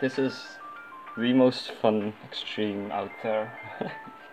This is the most fun extreme out there.